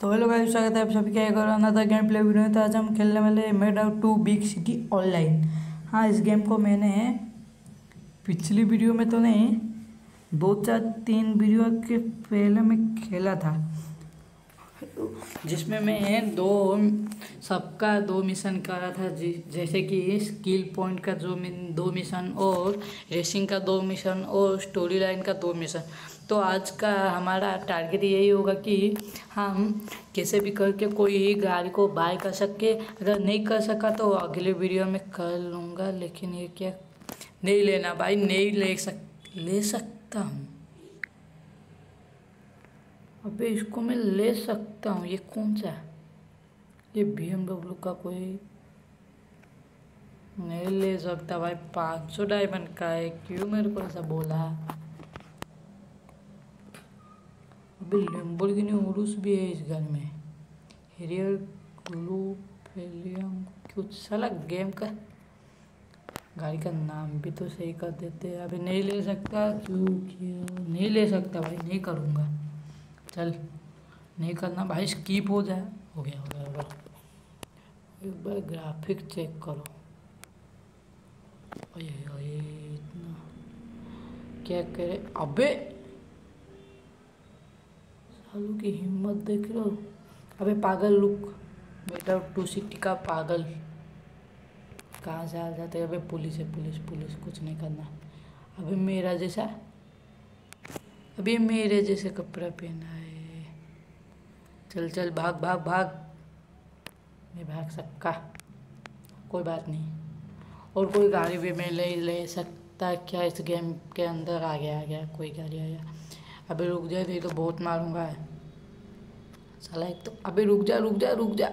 तो hello guys स्वागत है आप सभी का एक और अनदर गेम प्ले वीडियो में तो आज हम खेलने वाले made out two big city online हाँ इस गेम को मैंने पिछली वीडियो में तो नहीं, दो चार तीन वीडियो के पहले मैं खेला था। जिसमें मैं दो सबका दो मिशन करा था जैसे कि स्किल पॉइंट का जो दो मिशन और रेसिंग का दो मिशन और स्टोरी लाइन का दो मिशन। तो आज का हमारा टारगेट यही होगा कि हम कैसे भी करके कोई गाड़ी को बाय कर सके। अगर नहीं कर सका तो अगले वीडियो में कर लूँगा, लेकिन ये क्या? नहीं लेना भाई, नहीं ले सक, ले सकता हूँ। अबे इसको मैं ले सकता हूँ। ये कौन सा है? ये बी का कोई नहीं ले सकता भाई। पाँच सौ डायमंड का है। क्यों मेरे को ऐसा बोला? अबे लेम्बोर्गिनी उरुस भी है इस घर में। हेरियर ग्लूफेलियम कुछ साला गेम का गाड़ी का नाम भी तो सही कर देते अभी नहीं ले सकता? क्यों? क्यों? नहीं ले सकता भाई। नहीं करूँगा। चल, नहीं करना भाई स्कीप हो। जाए हो गया हो गया हो गया। एक बार ग्राफिक चेक करो। ओए ओए इतना। क्या करे? अबे! सालू की हिम्मत देख लो अबे, पागल, लुक। बेटा टू सिटी का पागल। कहाँ से आ जाते अबे पुलिस है पुलिस पुलिस कुछ नहीं करना। अबे, मेरा जैसा अभी मेरे जैसे कपड़ा पहना है। चल चल, भाग भाग भाग। मैं भाग सकता। कोई बात नहीं। और कोई गाड़ी भी मैं ले ले सकता क्या? इस गेम के अंदर आ गया आ गया, कोई गाड़ी आ गया। अबे रुक जाए नहीं तो बहुत मारूँगा। साला, एक तो अभी रुक जा रुक जा रुक जा।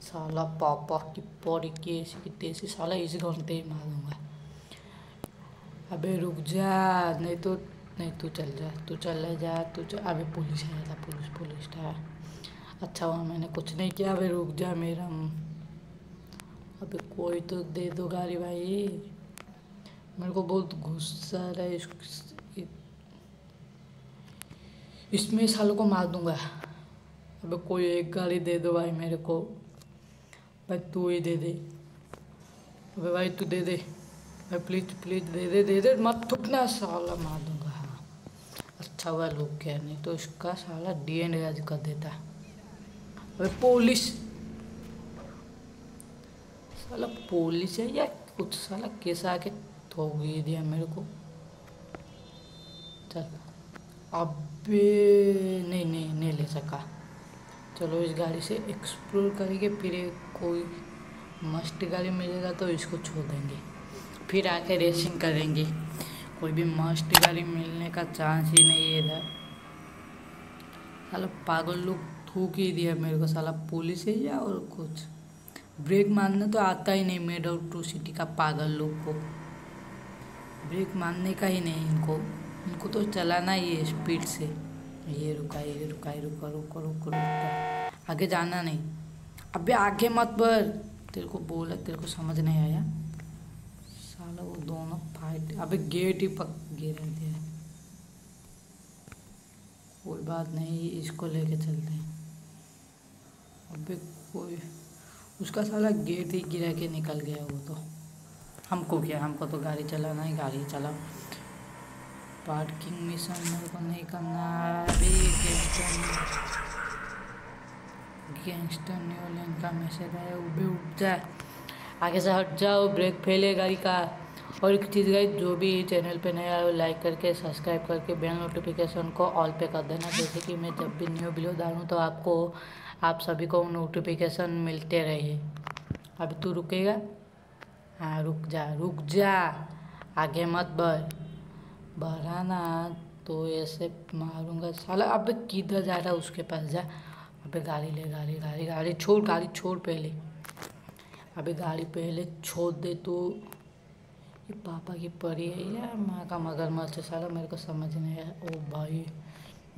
साला पापा की पौड़ी की ऐसी की तैसी, साला इस घंटे ही मारूँगा। अबे रुक जा, नहीं तो नहीं तू चल जा तू चल जा तू चल अबे पुलिस आया था पुलिस पुलिस था। अच्छा हुआ मैंने कुछ नहीं किया अभी रुक जा मेरा। अबे कोई तो दे दो गाड़ी भाई। मेरे को बहुत गुस्सा रहा है इस, इसमें सालों को मार दूँगा। अबे कोई एक गाड़ी दे दो भाई मेरे को। भाई तू ही दे दे। अबे भाई तू दे दे। भाई प्लीज़ प्लीज़ दे दे दे दे मत थुकना साला मार दूँगा। अच्छा हुआ लोग क्या नहीं तो इसका साला डी एन राज कर देता अबे पुलिस साला पुलिस है या कुछ साला कैसा आके ही दिया मेरे को। चल, अबे नहीं नहीं नहीं ले सका। चलो इस गाड़ी से एक्सप्लोर करेंगे, फिर कोई मस्त गाड़ी मिलेगा तो इसको छोड़ देंगे। फिर आके रेसिंग करेंगे। कोई भी मस्त गाड़ी मिलने का चांस ही नहीं है इधर। साला पागल लोग थूक ही दिया मेरे को, साला पुलिस है या और कुछ। ब्रेक मारना तो आता ही नहीं मेड आउट टू सिटी का पागल लोग को। ब्रेक मारने का ही नहीं इनको। इनको तो चलाना ही है स्पीड से। ये रुका ये रुका ये रुका, रुको रुको रुको। आगे जाना नहीं। अबे आगे मत बढ़। तेरे को बोला, तेरे को समझ नहीं आया। साला वो दोनों फाइट, अबे गेट ही पक, गिर दिया कोई बात नहीं, इसको लेके चलते हैं। अबे कोई, उसका साला गेट ही गिरा के निकल गया वो तो। हमको क्या, हमको तो गाड़ी चलाना है, गाड़ी चलाओ। पार्किंग मिशन मेरे को नहीं करना अभी गैंगस्टर गैंगस्टर न्यू लाइन का मैसेज आया उबे उठ जा आगे से हट जाओ ब्रेक फेल है गाड़ी का। और एक चीज़ गई जो भी चैनल पे नया है लाइक करके सब्सक्राइब करके बेल नोटिफिकेशन को ऑल पे कर देना। जैसे कि मैं जब भी न्यू वीडियो डालूँ तो आपको, आप सभी को नोटिफिकेशन मिलते रहे अभी तू रुकेगा? हाँ रुक जा रुक जा। आगे मत बढ़। बढ़ा ना तो ऐसे मारूँगा। साला, अब किधर जा रहा उसके पास? जा। अबे गाड़ी ले, गाड़ी गाड़ी गाड़ी, छोड़ गाड़ी छोड़ पहले। अबे गाड़ी पहले छोड़ दे तो। ये पापा की परी है या, माँ का मगरमच्छ साला, मेरे को समझ नहीं आया। ओ भाई,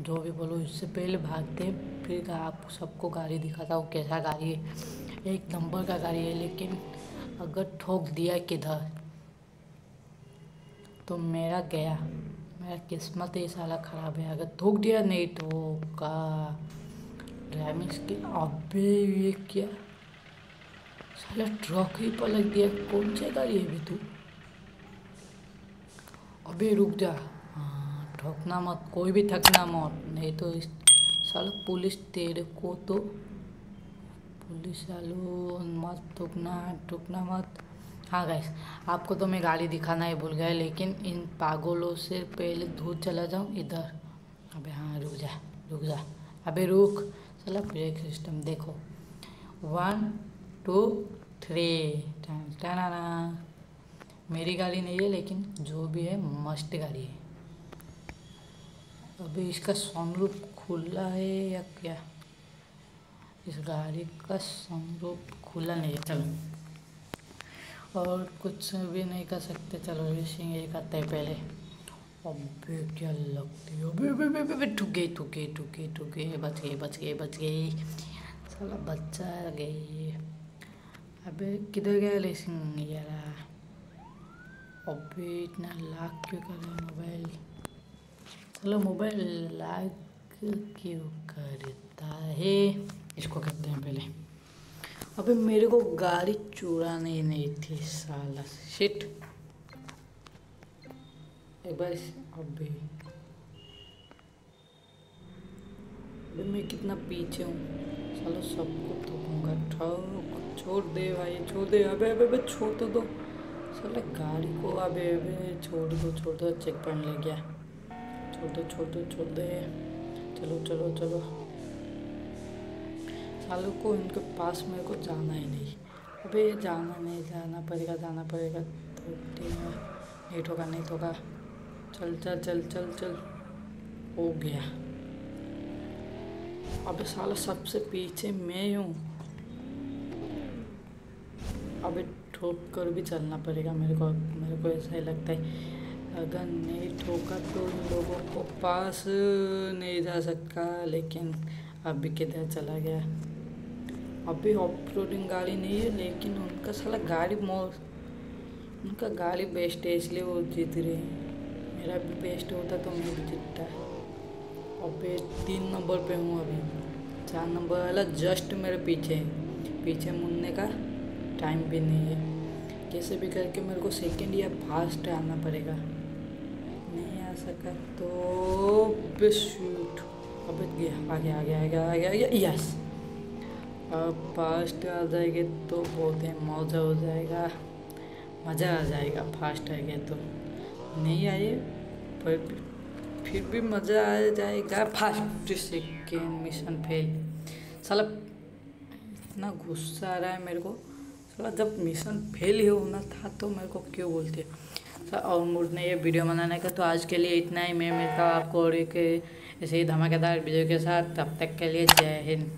जो भी बोलो, इससे पहले भागते, फिर आप सबको गाड़ी दिखाता हूँ कैसा गाड़ी है। एक नंबर का गाड़ी है, लेकिन अगर ठोक दिया किधर तो मेरा गया। मेरा किस्मत ही साला ख़राब है। अगर थूक दिया नहीं तो का? ड्राइविंग स्किल, अबे ये क्या? साला ट्रक ही पलट दिया, कौन सी गाड़ी है भी तू? अबे रुक जा। हाँ ठोकना मत, कोई भी थकना मत, नहीं तो इस साला पुलिस तेरे को तो पुलिस वालों, मत ठुकना ठुकना मत। हाँ गैस आपको तो मैं गाड़ी दिखाना ही भूल गया, लेकिन इन पागलों से पहले दूर चला जाऊँ, इधर। अबे हाँ रुक जा रुक जा। अबे रुक चला ब्रेक सिस्टम देखो। वन टू थ्री टाना मेरी गाड़ी नहीं है, लेकिन जो भी है, मस्त गाड़ी है। अभी इसका सनरूप खुला है या क्या? इस गाड़ी का सनरूप खुला नहीं है, चलो। और कुछ भी नहीं कर सकते, चलो रेसिंग ये करते हैं पहले। अबे, क्या लगती है? अबे अबे अबे अबे ठुक गई ठुक गई ठुक गई ठुक गई बच गई बच गई बच गई साला बच्चा गई अबे किधर गया लेसिंग यार अबे इतना लाग क्यों कर रहा मोबाइल चलो मोबाइल लाग क्यों करता है इसको करते हैं पहले अबे मेरे को गाड़ी चुरानी नहीं थी साला शिट एक बार अभी अबे मैं कितना पीछे हूँ सालो सबको ठोकूँगा ठोक छोड़ दे भाई, छोड़ दे। अबे अबे अबे, छोड़ तो दो। साले गाड़ी को, अबे अबे, छोड़ दो छोड़ दो, चेक पॉइंट लग गया। छोड़ दो छोड़ दो, छोड़ दे। चलो चलो चलो। सालों को इनके पास मेरे को जाना ही नहीं। अबे, ये जाना नहीं, जाना पड़ेगा जाना पड़ेगा। तो नहीं ठोका नहीं ठोका चल चल चल चल चल। हो गया। अबे साला सबसे पीछे मैं हूँ। अबे ठोक कर भी चलना पड़ेगा मेरे को मेरे को ऐसा ही लगता है। अगर नहीं ठोका तो लोगों को पास नहीं जा सकता, लेकिन अभी किधर चला गया। अभी ऑफ़ रोडिंग गाड़ी नहीं है, लेकिन उनका साला गाड़ी मोर उनका गाड़ी बेस्ट है, इसलिए वो जीत रहे हैं। मेरा भी बेस्ट होता तो मैं भी जीतता। अबे तीन नंबर पे हूँ अभी। चार नंबर वाला जस्ट मेरे पीछे। पीछे मुड़ने का टाइम भी नहीं है। कैसे भी करके मेरे को सेकंड या फास्ट आना पड़ेगा। नहीं आ सका तो शूट अब गया आ गया आ गया आ गया आ गया गया यस अब फास्ट आ जाएँगे तो बहुत ही मौजा हो जाएगा। मज़ा आ जाएगा फास्ट आ गया तो। नहीं आए पर फिर भी मज़ा आ जाएगा। फ़र्स्ट सेकेंड मिशन फेल साला, इतना गुस्सा आ रहा है मेरे को। साला, जब मिशन फेल ही होना था तो मेरे को क्यों बोलते? और मुझने ये वीडियो बनाने का तो आज के लिए इतना ही। मैं मिलता हूँ आपको और एक ऐसे ही धमाकेदार वीडियो के साथ। तब तक के लिए जय हिंद।